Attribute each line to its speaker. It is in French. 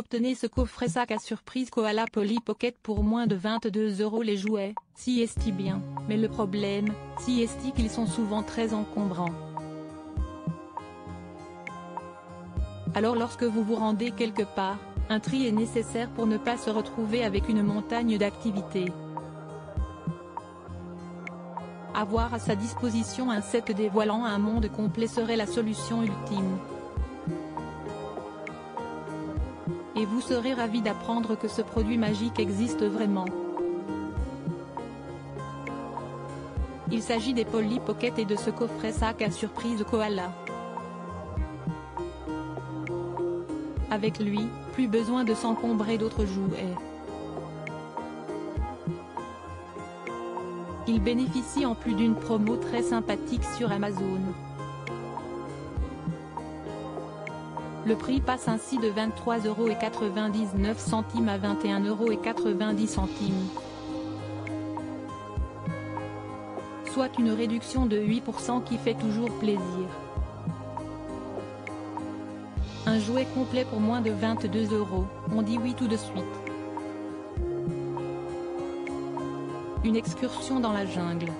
Speaker 1: Obtenez ce coffret sac à surprise Koala Polly Pocket pour moins de 22 euros les jouets, si est bien, mais le problème, si est qu'ils sont souvent très encombrants. Alors lorsque vous vous rendez quelque part, un tri est nécessaire pour ne pas se retrouver avec une montagne d'activités. Avoir à sa disposition un set dévoilant un monde complet serait la solution ultime. Et vous serez ravi d'apprendre que ce produit magique existe vraiment. Il s'agit des Polly Pocket et de ce coffret sac à surprise Koala. Avec lui, plus besoin de s'encombrer d'autres jouets. Il bénéficie en plus d'une promo très sympathique sur Amazon. Le prix passe ainsi de 23,99€ à 21,90€. Soit une réduction de 8% qui fait toujours plaisir. Un jouet complet pour moins de 22 euros, on dit oui tout de suite. Une excursion dans la jungle.